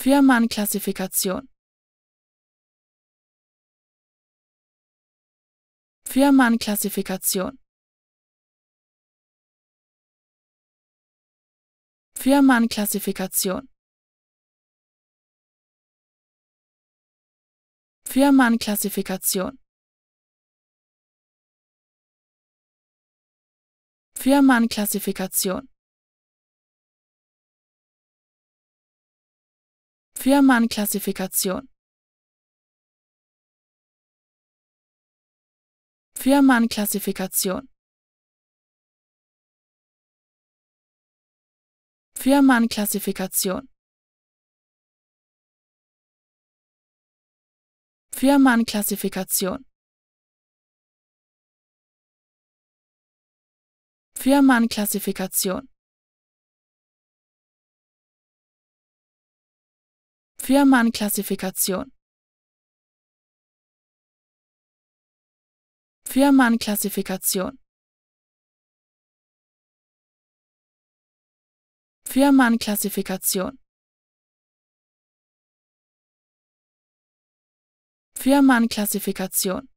Firmenklassifikation Firmenklassifikation Firmenklassifikation Firmenklassifikation Firmenklassifikation Firman-Klassifikation Firman-Klassifikation Firman-Klassifikation Firman-Klassifikation Firman-Klassifikation Fürmann-Klassifikation. Fürmann-Klassifikation. Firmenklassifikation.